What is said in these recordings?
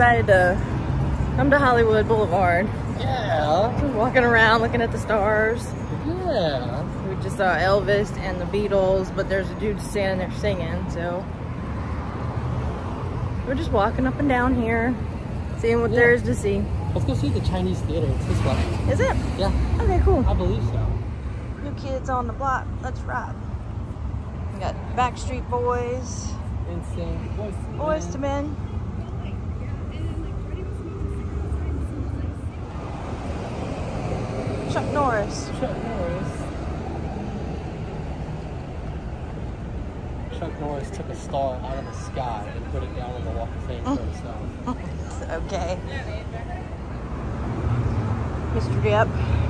decided to come to Hollywood Boulevard. Yeah. Just walking around looking at the stars. Yeah. We just saw Elvis and the Beatles, but there's a dude standing there singing, so we're just walking up and down here, seeing what Yeah. there is to see. Let's go see the Chinese theater. It's this one. Is it? Yeah, Okay, cool. I believe so. New kids on the block. Let's ride. We got Backstreet Boys, NSYNC. Boys to Boyz II Men. Chuck Norris. Chuck Norris. Chuck Norris took a star out of the sky and put it down on the Walk of Fame oh. for himself. okay. Mr. Depp.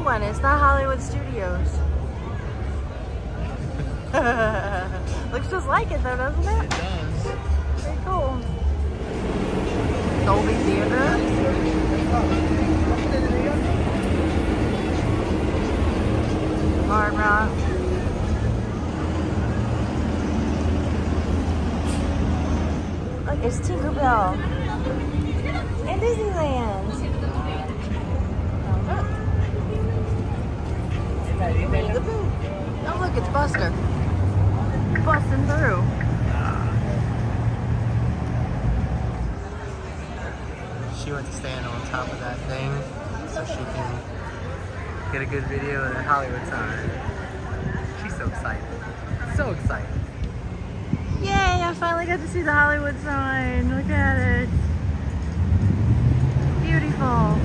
Real one. It's not Hollywood Studios. Looks just like it though, doesn't it? It does. Very cool. Dolby Theater. Hard Rock. Look, it's Tinkerbell. And Disneyland. Winnie the Pooh. Oh look, it's Buster. Busting through. She went to stand on top of that thing so she can get a good video of the Hollywood sign. She's so excited. So excited. Yay, I finally got to see the Hollywood sign. Look at it. Beautiful.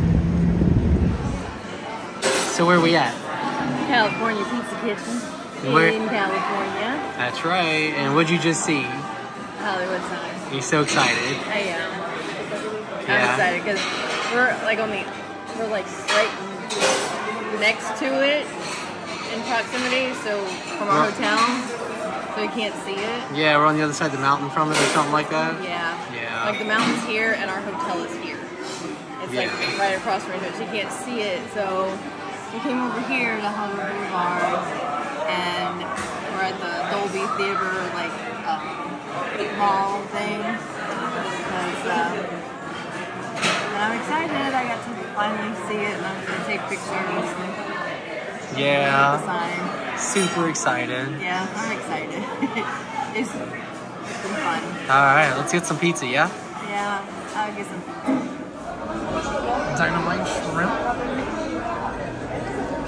So where are we at? California Pizza Kitchen Where- in California. That's right. And what'd you just see? Hollywood sign. You're so excited. I am. I'm excited because we're like on the, we're like right next to it in proximity. So from our Right. hotel, so you can't see it. Yeah, we're on the other side of the mountain from it or something like that. Yeah. Yeah. Like the mountain's here and our hotel is here. It's like right across from it, so you can't see it. So we came over here to Hollywood Boulevard and we're at the Dolby Theater like um, mall thing. Because um, and I'm excited. I got to finally see it and I'm gonna take pictures Yeah. Super excited. Yeah, I'm excited. it's, it's been fun. All right, let's get some pizza, yeah? Yeah, I'll get some. Dynamite shrimp.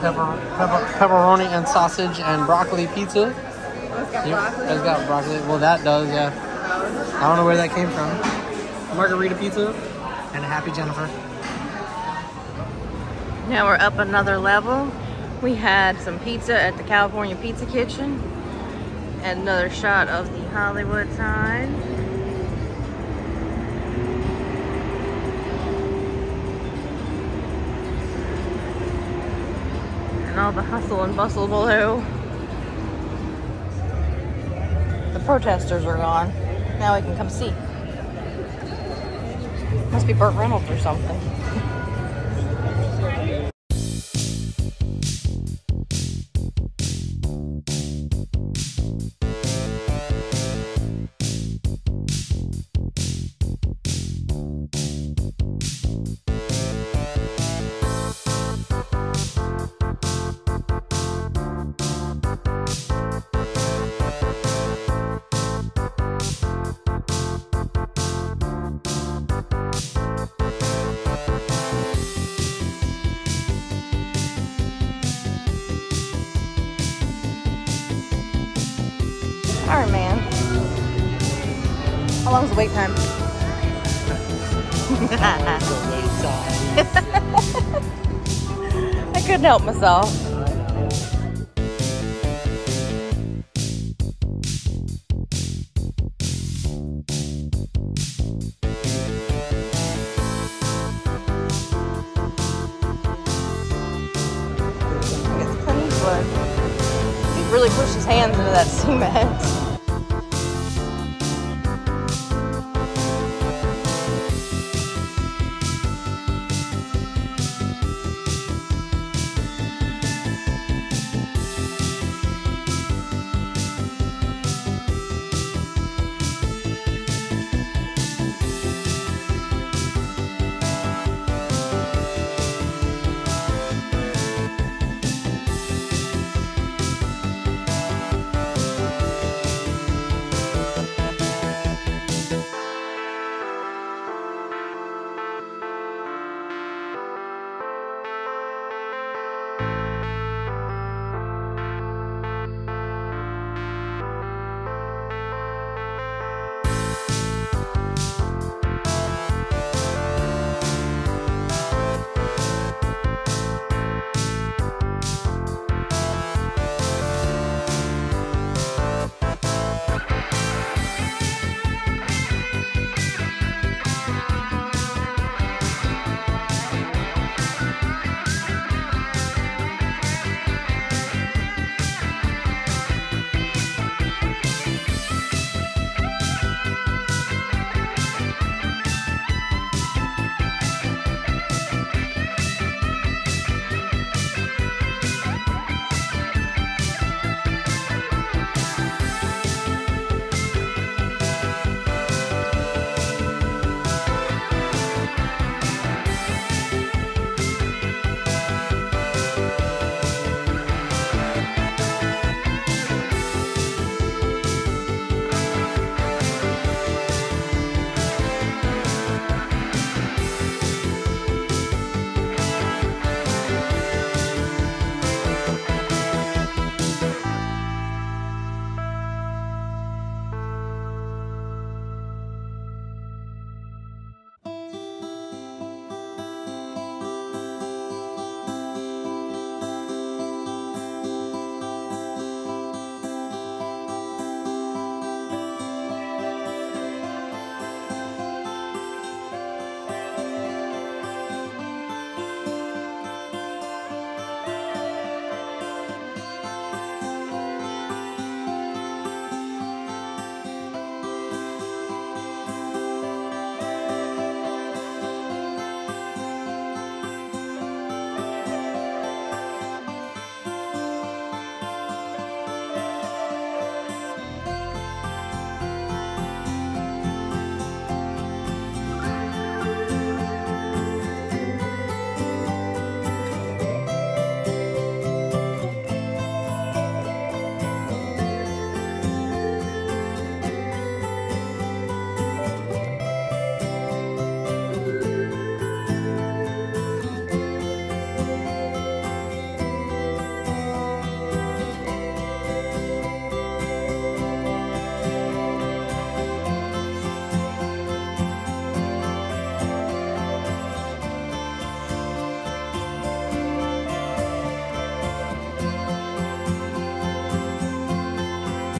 Pepper, pepper, pepperoni and sausage and broccoli pizza. Oh, it's got Yep, broccoli. It's got broccoli. Well, that does, yeah. I don't know where that came from. Margherita pizza and a happy Jennifer. Now we're up another level. We had some pizza at the California Pizza Kitchen. And another shot of the Hollywood sign. And all the hustle and bustle below. The protesters are gone. Now we can come see. Must be Burt Reynolds or something. All right, man. How long is the wait time? I couldn't help myself. Really pushed his hands into that cement.